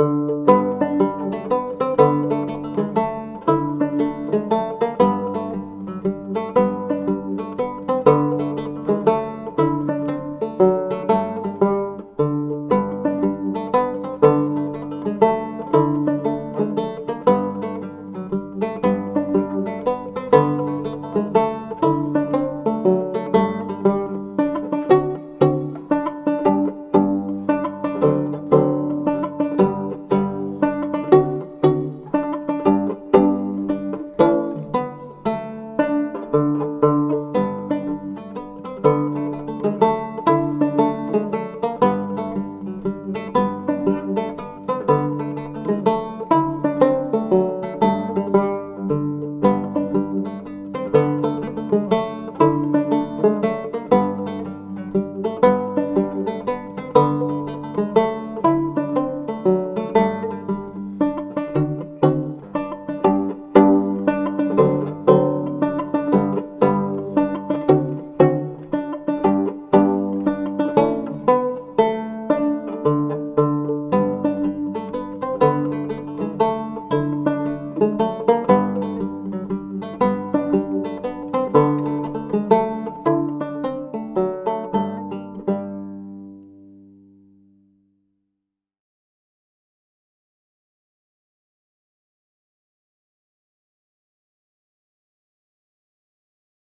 you